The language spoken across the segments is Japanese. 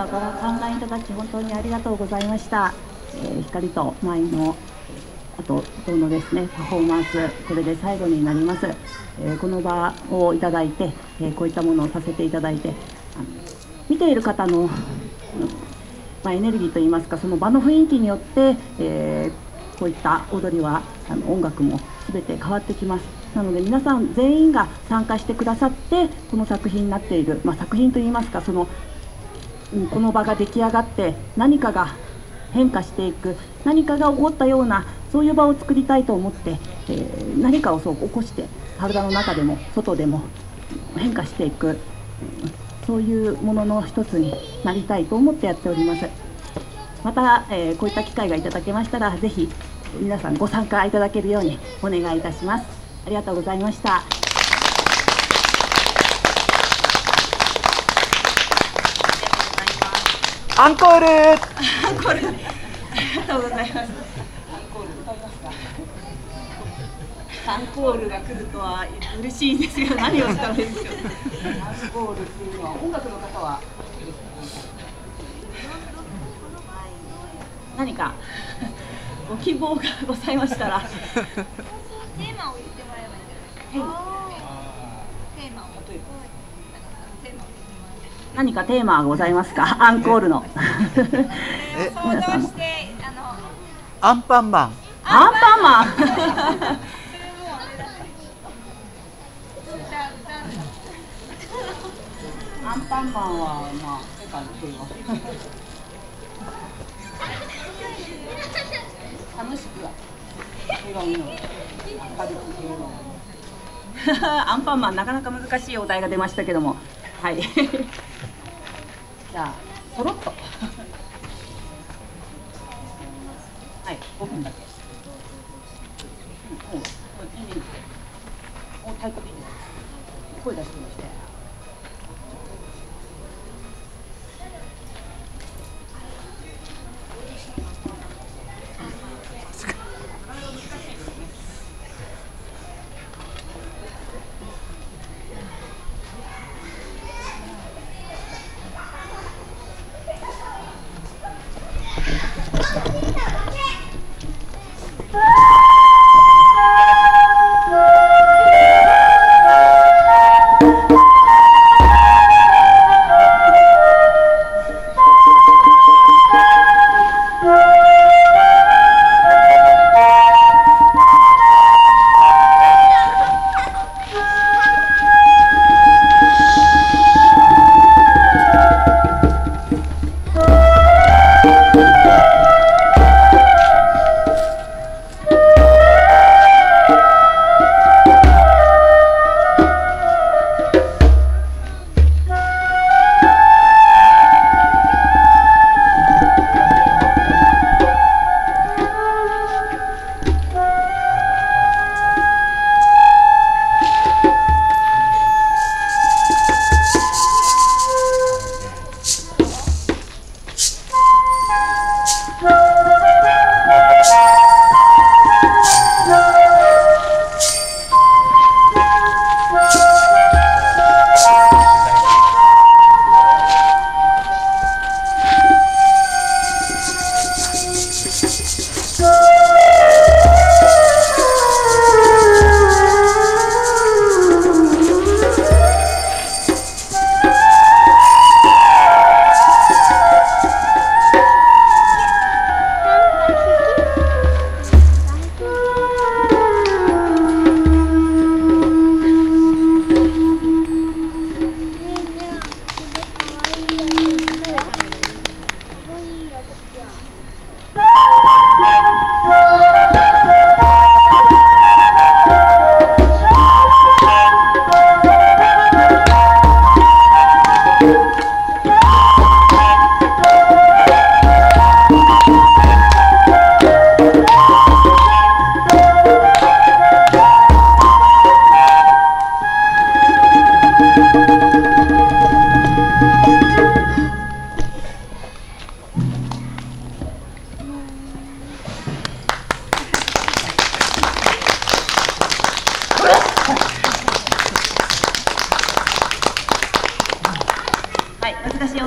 はご観覧いただき本当にありがとうございました、えー光と舞のあとどのですね。パフォーマンスこれで最後になります、えーこの場をいただいて、えこういったものをさせていただいてあの見ている方の、まあ、エネルギーといいますかその場の雰囲気によって、えこういった踊りはあの音楽も全て変わってきます。なので皆さん全員が参加してくださってこの作品になっている、まあ、作品といいますかそのこの場が出来上がって何かが変化していく何かが起こったようなそういう場を作りたいと思って、えー何かをそう起こして体の中でも外でも変化していく、そういうものの一つになりたいと思ってやっております。また、えーこういった機会がいただけましたらぜひ皆さんご参加いただけるようにお願いいたします。ありがとうございました。アンコールありがとうございます。アンコール歌いますか。アンコールが来るとは嬉しいですけど、何をしたらいいんでしょう。アンコールっていうのは音楽の方は。何かご希望がございましたら。テーマを言ってもらえばいいんじゃないですか。テーマを。例えばテーマを言ってもらって。何かテーマはございますか？アンコールの。え？想像して、あの、アンパンマンアンパンマン。アンパンマンは、まあ、世界の平和。楽しくは。笑顔に。明るく平和。アンパンマン、なかなか難しいお題が出ましたけども。はい。じゃあそろっと。はい5分だけ、うん、もういいもう太鼓でいいです声出してみましょ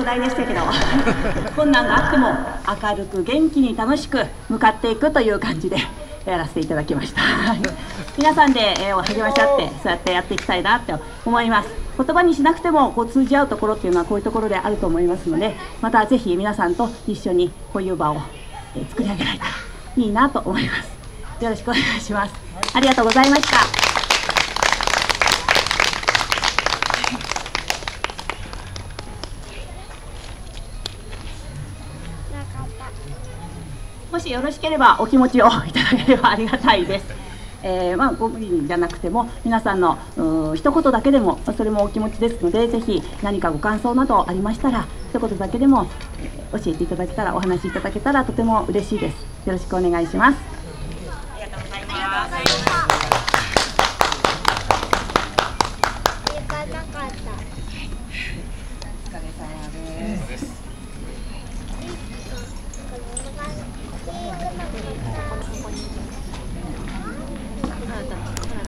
難しいお題でしたけど 困難があっても明るく元気に楽しく向かっていくという感じで やらせていただきました。皆さんで、えー、励まし合ってそうやってやっていきたいなって思います。言葉にしなくてもこう通じ合うところっていうのはこういうところであると思いますのでまたぜひ皆さんと一緒にこういう場を、えー、作り上げられたらいいなと思います。よろしくお願いします。ありがとうございましたもしよろしければお気持ちをいただければありがたいです。えー、まあ、ご無理じゃなくても皆さんの一言だけでもそれもお気持ちですのでぜひ何かご感想などありましたら一言だけでも教えていただけたらお話しいただけたらとても嬉しいですよろしくお願いします